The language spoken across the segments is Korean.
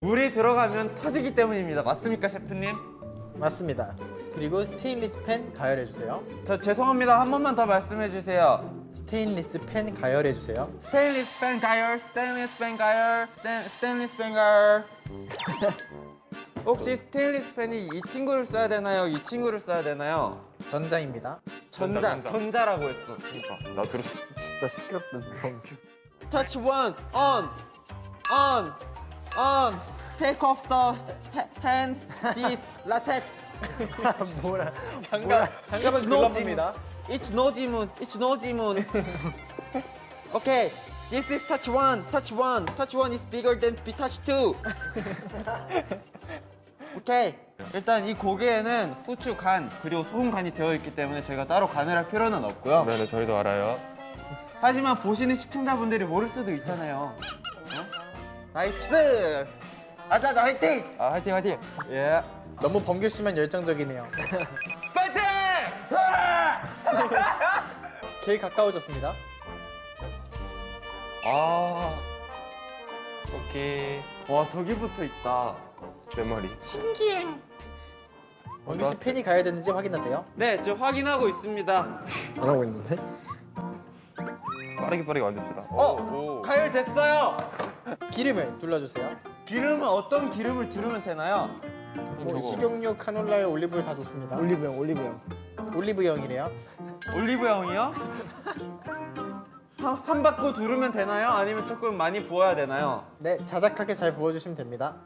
물이 들어가면 터지기 때문입니다. 맞습니까, 셰프님? 맞습니다. 그리고 스테인리스 팬 가열해 주세요. 저 죄송합니다. 한 번만 더 말씀해 주세요. 스테인리스 팬 가열해 주세요. 스테인리스 팬 가열, 스테인리스 팬 가열, 스테, 스테인리스 팬 가열. 혹시 스테인리스 팬이 이 친구를 써야 되나요? 이 친구를 써야 되나요? 전자입니다. 전자, 전자. 전자 라고 했어. 그러니까 나 들었어. 진짜 시끄럽다. Touch one, on, on, on. Take off the ha- hand, this latex. 뭐라? 장갑 장갑은 It's no 글러브입니다. It's no 지문, it's no 지문. okay, this is touch one, touch one, touch one is bigger than be touch two. 오케이. 일단 이 고기에는 후추 간 그리고 소금 간이 되어 있기 때문에 저희가 따로 간을 할 필요는 없고요. 네 네 저희도 알아요. 하지만 보시는 시청자분들이 모를 수도 있잖아요. 어? nice. 아자자 화이팅. 아 화이팅 화이팅. 예. 너무 범규 씨만 열정적이네요. 파이팅! 제일 가까워졌습니다. 아 오케이 와 저기부터 있다. 내 머리. 신기해. 범규 씨 팬이 가열됐는지 확인하세요. 네, 저 확인하고 있습니다. 안 하고 있는데? 빠르게 빠르게 만듭시다. 어, 오, 오. 가열 됐어요. 기름을 둘러주세요. 기름은 어떤 기름을 두르면 되나요? 뭐. 식용유, 카놀라유, 올리브유 다 좋습니다. 올리브영, 올리브영. 올리브영이래요. 올리브영이요? 한, 한 바퀴 두르면 되나요? 아니면 조금 많이 부어야 되나요? 네, 자작하게 잘 부어주시면 됩니다.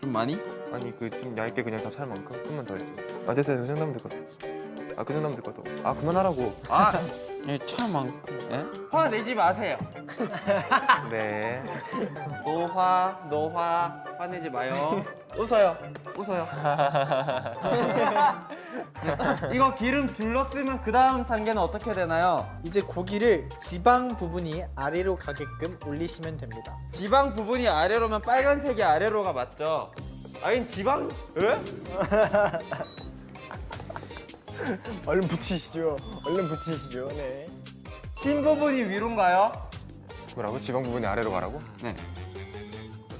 좀 많이? 아니 그 좀 얇게 그냥 다살 만큼 좀만 더 해줘. 아 됐어요 그 정도면 될 것 같아. 아그 정도면 될것 같아. 아 그만하라고. 아, 예, 차 많고. 예? 화 내지 마세요. 네. 노화, 노화, 화내지 마요. 웃어요, 웃어요. 이거 기름 둘렀으면 그 다음 단계는 어떻게 되나요? 이제 고기를 지방 부분이 아래로 가게끔 올리시면 됩니다. 지방 부분이 아래로면 빨간색이 아래로가 맞죠? 아니 지방? 에? 얼른 붙이시죠. 얼른 붙이시죠. 네. 흰 부분이 위로인가요? 뭐라고? 지방 부분이 아래로 가라고? 네.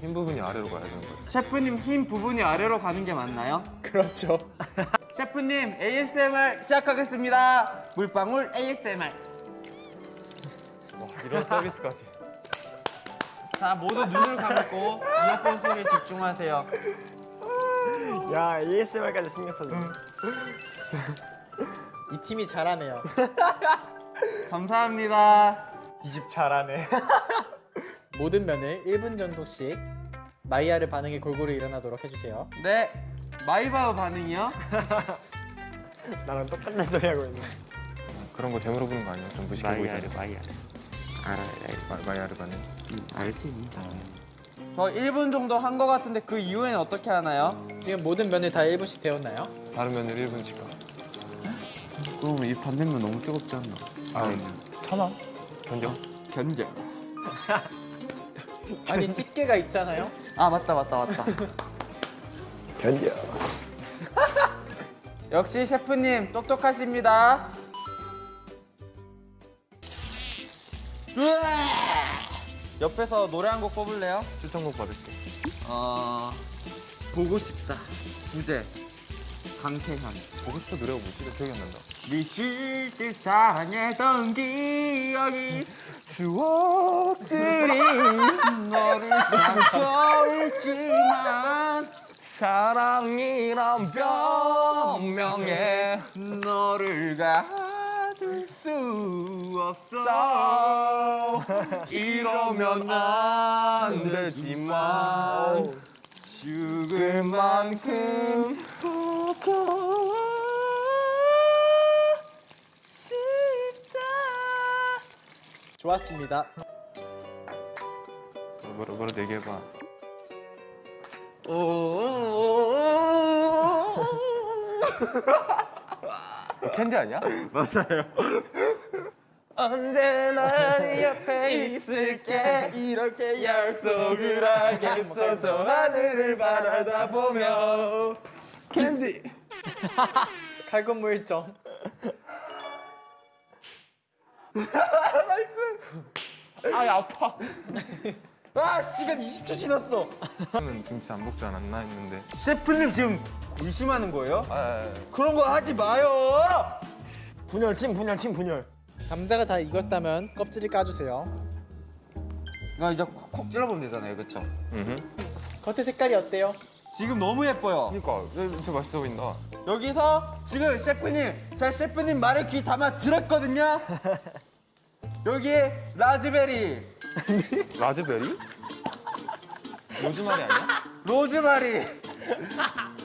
흰 부분이 아래로 가야 되는 거야. 셰프님 흰 부분이 아래로 가는 게 맞나요? 그렇죠. 셰프님 ASMR 시작하겠습니다. 물방울 ASMR. 와 이런 서비스까지. 자 모두 눈을 감고 이어폰 소리에 집중하세요. 야 ASMR까지 신경 써줘. 이 팀이 잘하네요. 감사합니다. 이 집 잘하네. 모든 면을 1분 정도씩 마이야르 반응이 골고루 일어나도록 해주세요. 네. 마이바흐 반응이요? 나랑 똑같은 소리 하고 있네. 그런 거 되물어 보는 거 아니야? 좀 무식해 보이잖아. 마이야르. 알아, 마- 마이야르 반응. 알지. 저 1분 정도 한거 같은데 그 이후에는 어떻게 하나요? 지금 모든 면을 다 1분씩 데웠나요? 다른 면을 1분씩 가. 그럼 이 반대면 너무 뜨겁지 않나? 아 타나? 견뎌. 견제. 아니 집게가 있잖아요. 아 맞다 맞다 맞다. 견뎌. 역시 셰프님 똑똑하십니다. 우와! 옆에서 노래 한 곡 뽑을래요? 추천곡 받을게. 어 보고 싶다. 부제 강태현. 보고 싶은 노래가 뭐지? 나 기억이 안 난다. 미칠 듯 사랑했던 기억이 추억들이 너를 찾고 있지만 사랑이란 변명에 너를 가둘 수 없어 이러면 안 되지만 죽을 만큼 보고 싶다 좋았습니다. 뭐라 뭐라 얘기해봐. 캔디 아니야? 언제나 네 옆에 있을게 이렇게 약속을 하겠어 저 하늘을 바라다 보며 캔디 칼군무 일정. nice 아 아파. 아 시간 20초 지났어. 저는 김치 안 먹지 않았나 했는데. 셰프님 지금 의심하는 거예요? 아, 아, 아. 그런 거 하지 마요. 분열 팀 분열 팀 분열. 감자가 다 익었다면 껍질을 까주세요. 나 이제 콕, 콕 찔러보면 되잖아요, 그렇죠? 겉의 색깔이 어때요? 지금 너무 예뻐요. 그러니까 진짜 맛있어 보인다. 여기서 지금 셰프님, 제가 셰프님 말을 귀 담아 들었거든요. 여기 라즈베리, 라즈베리? 로즈마리 아니야? 로즈마리,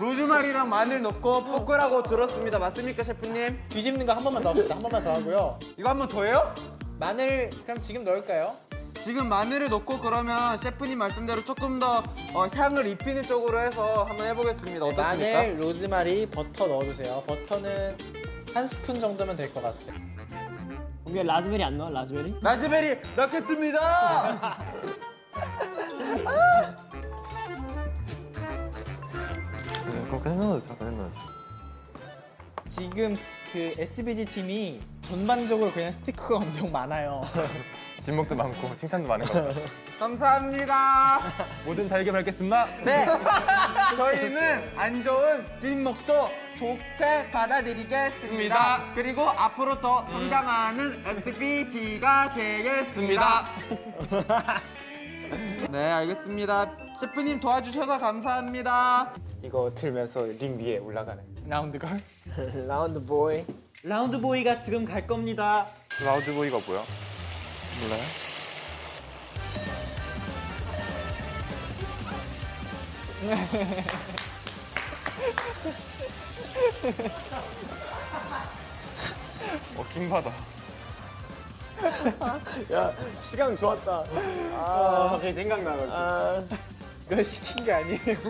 로즈마리랑 마늘 넣고 볶으라고 들었습니다. 맞습니까, 셰프님? 뒤집는 거 한 번만 더 합시다. 한 번만 더 하고요. 이거 한 번 더 해요? 마늘 그럼 지금 넣을까요? 지금 마늘을 넣고 그러면 셰프님 말씀대로 조금 더 어, 향을 입히는 쪽으로 해서 한번 해보겠습니다. 어떻습니까? 마늘, 로즈마리, 버터 넣어주세요. 버터는 한 스푼 정도면 될 것 같아요. 우리가 라즈베리 안 넣어? 라즈베리? 라즈베리 넣겠습니다. 돼. 그냥 해놔도 돼. 지금 스- 그 SBG 팀이 전반적으로 그냥 스티커가 엄청 많아요. 뒷목도 많고 칭찬도 많은 것 같아. 감사합니다. 모든 달게 밟겠습니다. 네. 저희는 안 좋은 뒷목도 좋게 받아들이겠습니다. 그리고 앞으로 더 성장하는 SBG가 되겠습니다. 네, 알겠습니다. 셰프님 도와주셔서 감사합니다. 이거 들면서 링 위에 올라가네. round girl. round boy. round boy가 지금 갈 겁니다. round boy가 뭐야? 몰라요? 어, 킹받아. 야 시간 좋았다. 아 갑자기 생각나가지고. 그거 시킨 게 아니에요.